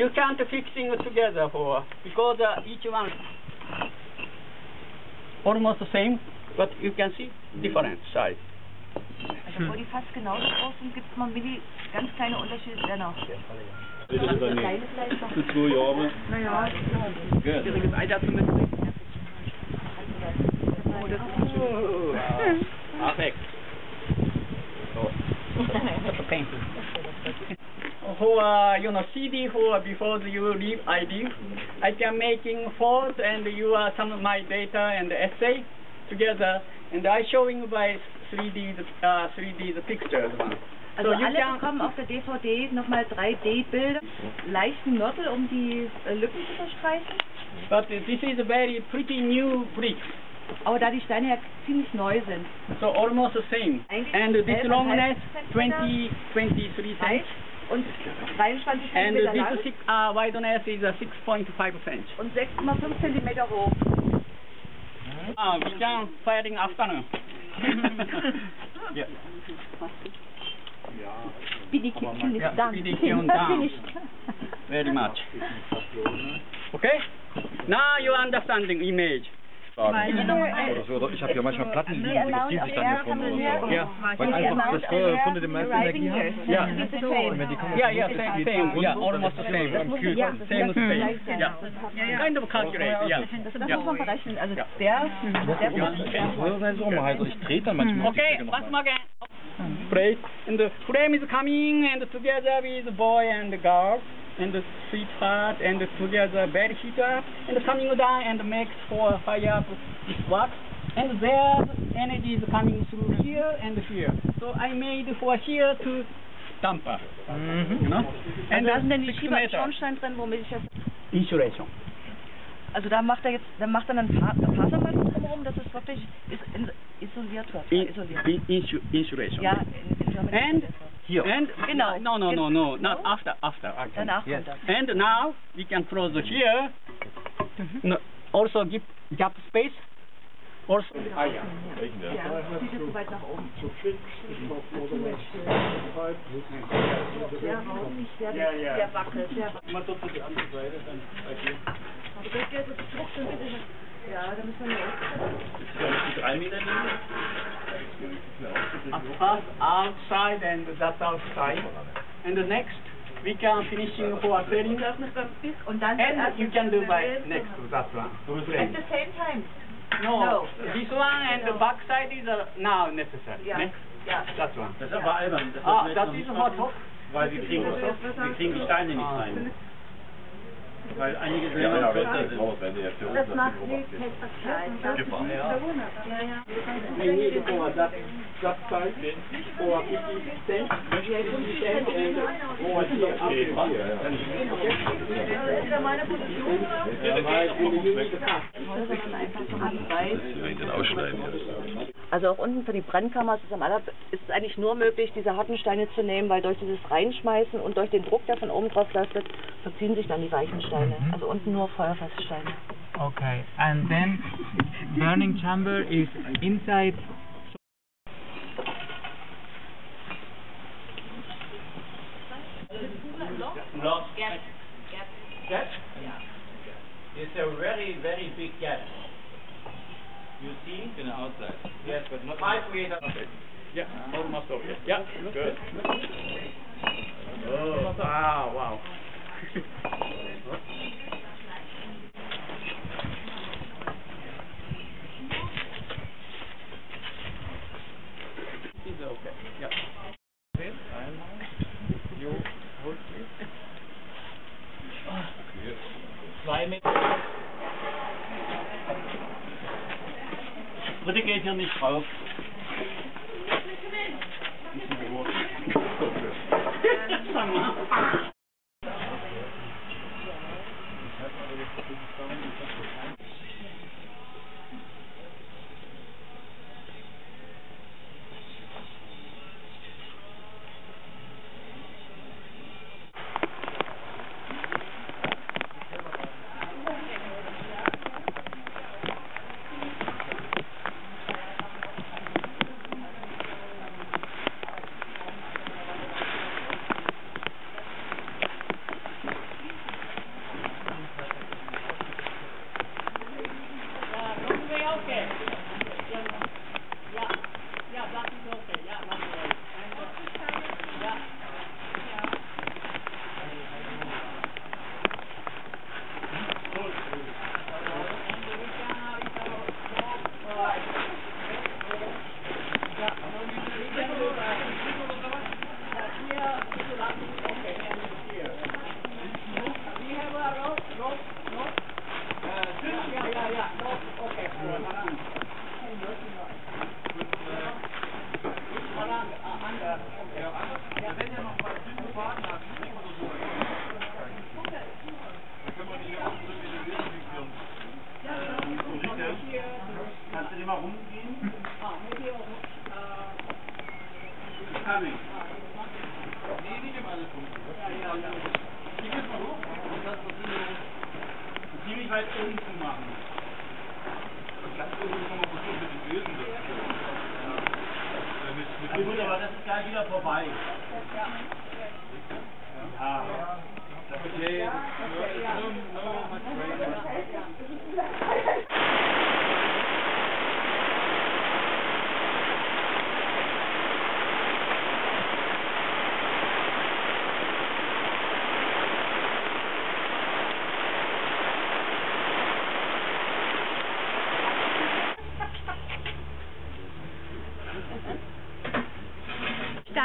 you can't fixing together for because uh, each one almost the same, but you can see different size. Also wo die fast genauso groß sind, gibt es mal mini, ganz kleine Unterschiede dennoch. Bitte übernehmen. Kleine vielleicht noch. Für zwei Jahre. Naja, Gut. Schwieriges Alter zu mitbringen. Perfect. So. For uh, you know CD for before you leave ID, I can making photos and you are some of my data and essay together, and I showing by 3D the uh, 3D the pictures one. Also So you alle can- bekommen auf der DVD nochmal 3D-Bilder, leichten Mörtel, um die äh, Lücken zu verstreichen. But this is a very pretty new bricks. Aber da die Steine ja ziemlich neu sind. So almost the same. And this longness, elf 20, 23 Breit cents. Und 23 And cm this lang six, uh, wideness is uh, 6.5 cents. und 6,5 cm hoch. Uh, we can firing afternoon. yeah. Bidikitchen ist Ja, dann. Bidikitchen Das down. bin ich. Very much. Okay? Now you understanding image. Oder genau. so. Also oder ich habe ja manchmal äh, Platten, die ziehen sich dann davon oder so. Ja. Weil einfach das Feuerkunde die meiste Energie hat. Ja, ja, ja, same thing. Ja, almost the same. Computer, same thing. Ja, kind of calculate. Ja. Das muss man berechnen. Also der, der so mal halt. Ich drehe dann manchmal. Hm. Okay, was machen? Break. And the frame is coming and together with the boy and the girl and the sweetheart and together bed heat up and coming down and makes for fire up this wax. And their energy is coming through here and here. So I made for here to damper. You know? Also da sind dann die Schieber Schornstein drin, womit ich das. insulation. Also da macht er jetzt, dann macht er dann Fa- Fasermatten drumherum, dass es wirklich is, isoliert wird. In, isoliert. in, insu insulation. Ja, in, in Germany And isoliert wird. Hier. And Genau. no, no, no, no, not No? after, after. actually. Danach Yes. And now we can close here. No, also give gap space. Also, ah, yeah. Ja, zieht es so weit nach oben. Der Raum nicht, der, Ja, ja. der wackelt, der wackelt. Mal so zu die andere Seite, dann okay. Aber das geht, das druckt schon bitte. Ja, da müssen wir nicht. Die drei Meter nehmen. First outside and that outside. And the next we can finishing for selling. Und And you can do by next to that one. At the same time. No, No. this one and the back side is uh, now necessary. Ja. Next, Ja. that one. Das ist albern. Das Ah, ist das noch ist nicht hot offen, Weil wir kriegen, wir kriegen die Steine nicht rein. Weil einige sind. Ja kürzer sind. Das macht die Textverkehr. We need for that, that side for 50 cents, 50 cents and over here up to here. Also auch unten für die Brennkammer ist es am aller ist es eigentlich nur möglich, diese harten Steine zu nehmen, weil durch dieses Reinschmeißen und durch den Druck, der von oben drauf lastet, verziehen sich dann die weichen Steine. Also unten nur feuerfeste Steine. Okay, and then burning chamber is inside. Gap. Gap? It's a very, very big gap. But not meters. Yeah, almost okay. Yeah, good. Oh, wow, wow. Okay. Yeah. Zwei Meter. Dritte geht hier nicht drauf. อยากโอเคครับ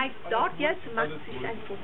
Steigt dort jetzt, macht sich ein Foto.